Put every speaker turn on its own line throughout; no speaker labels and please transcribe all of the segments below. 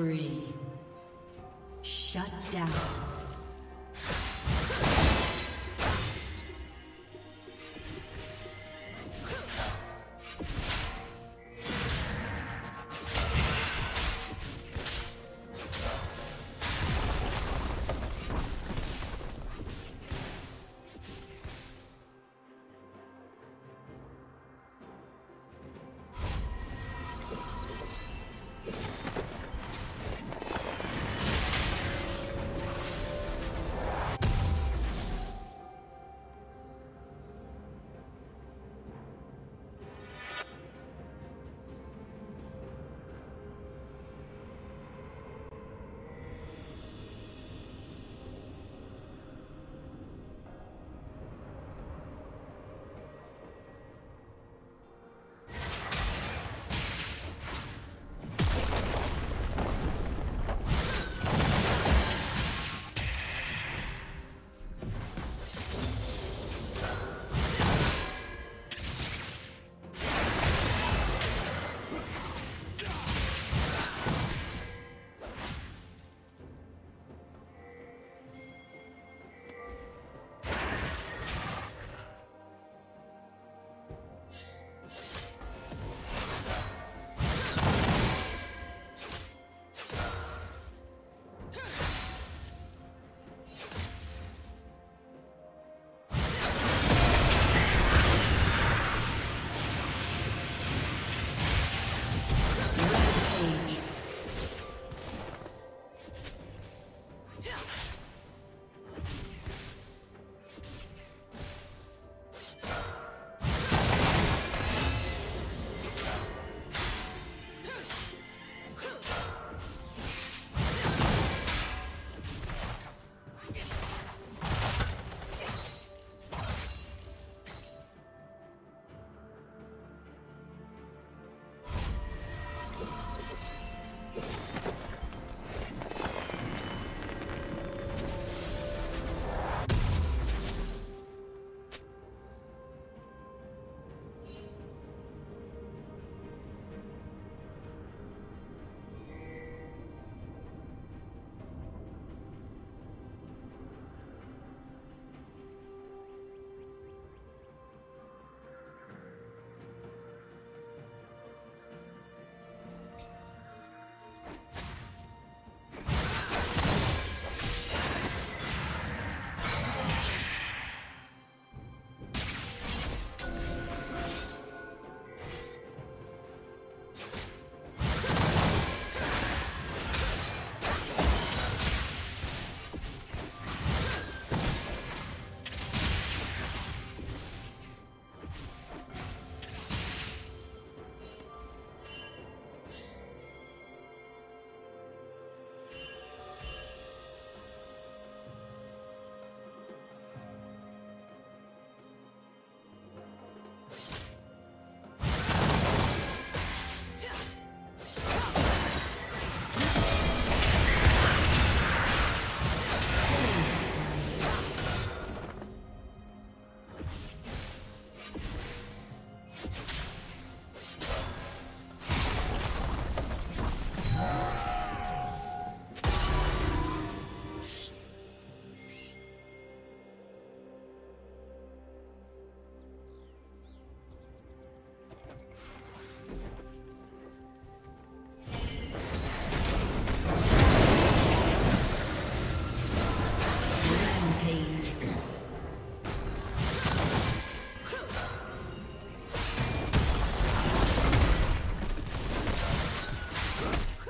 Spree. Shut down.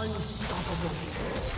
Unstoppable.